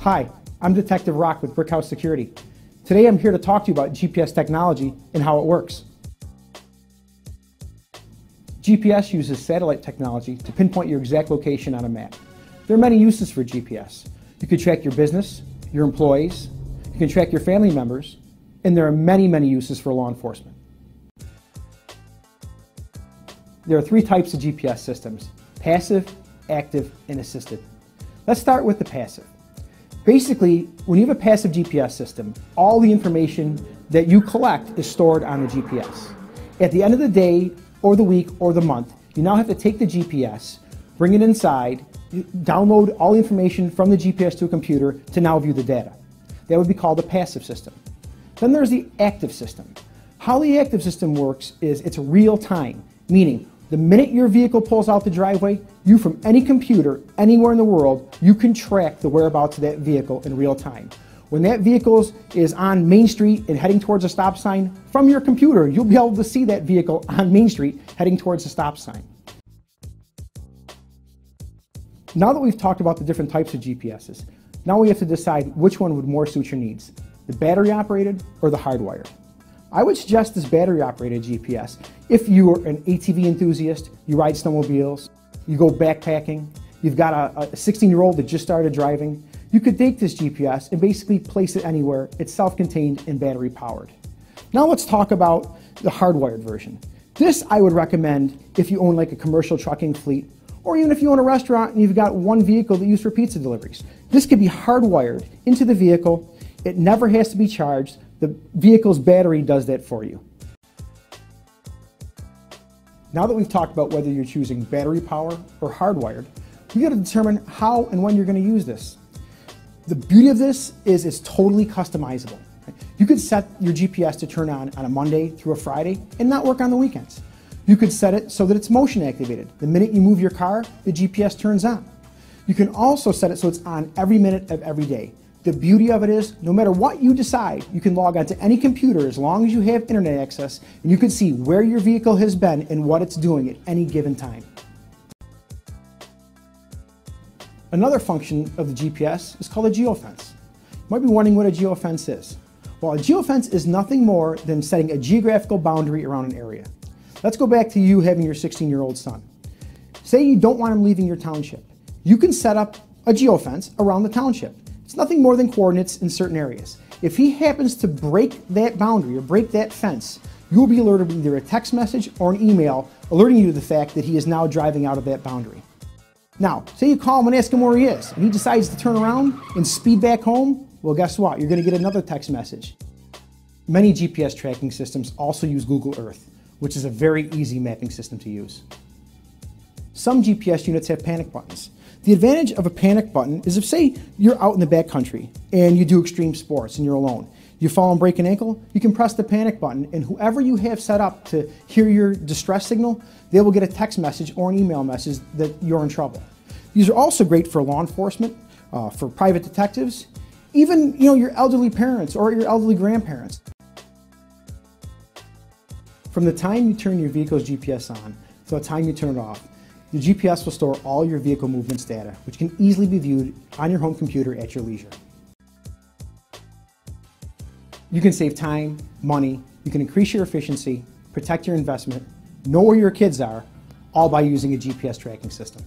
Hi, I'm Detective Rock with Brickhouse Security. Today I'm here to talk to you about GPS technology and how it works. GPS uses satellite technology to pinpoint your exact location on a map. There are many uses for GPS. You can track your business, your employees, you can track your family members, and there are many, many uses for law enforcement. There are three types of GPS systems, passive, active, and assisted. Let's start with the passive. Basically, when you have a passive GPS system, all the information that you collect is stored on the GPS. At the end of the day, or the week, or the month, you now have to take the GPS, bring it inside, download all the information from the GPS to a computer to now view the data. That would be called a passive system. Then there's the active system. How the active system works is it's real time, meaning the minute your vehicle pulls out the driveway, you from any computer, anywhere in the world, you can track the whereabouts of that vehicle in real time. When that vehicle is on Main Street and heading towards a stop sign, from your computer, you'll be able to see that vehicle on Main Street heading towards the stop sign. Now that we've talked about the different types of GPSs, now we have to decide which one would more suit your needs, the battery operated or the hardwired. I would suggest this battery operated GPS if you are an ATV enthusiast, you ride snowmobiles, you go backpacking, you've got a 16 year old that just started driving, you could take this GPS and basically place it anywhere. It's self contained and battery powered. Now let's talk about the hardwired version. This I would recommend if you own like a commercial trucking fleet or even if you own a restaurant and you've got one vehicle that you use for pizza deliveries. This could be hardwired into the vehicle. It never has to be charged. The vehicle's battery does that for you. Now that we've talked about whether you're choosing battery power or hardwired, you got to determine how and when you're going to use this. The beauty of this is it's totally customizable. You could set your GPS to turn on on a Monday through a Friday and not work on the weekends. You could set it so that it's motion activated. The minute you move your car, the GPS turns on. You can also set it so it's on every minute of every day. The beauty of it is, no matter what you decide, you can log onto any computer as long as you have internet access, and you can see where your vehicle has been and what it's doing at any given time. Another function of the GPS is called a geofence. You might be wondering what a geofence is. Well, a geofence is nothing more than setting a geographical boundary around an area. Let's go back to you having your 16-year-old son. Say you don't want him leaving your township. You can set up a geofence around the township. It's nothing more than coordinates in certain areas. If he happens to break that boundary or break that fence, you'll be alerted with either a text message or an email alerting you to the fact that he is now driving out of that boundary. Now, say you call him and ask him where he is, and he decides to turn around and speed back home, well, guess what? You're going to get another text message. Many GPS tracking systems also use Google Earth, which is a very easy mapping system to use. Some GPS units have panic buttons. The advantage of a panic button is if, say, you're out in the backcountry and you do extreme sports and you're alone. You fall and break an ankle, you can press the panic button, and whoever you have set up to hear your distress signal, they will get a text message or an email message that you're in trouble. These are also great for law enforcement, uh, for private detectives, even you know your elderly parents or your elderly grandparents. From the time you turn your vehicle's GPS on to the time you turn it off, the GPS will store all your vehicle movements data, which can easily be viewed on your home computer at your leisure. You can save time, money, you can increase your efficiency, protect your investment, know where your kids are, all by using a GPS tracking system.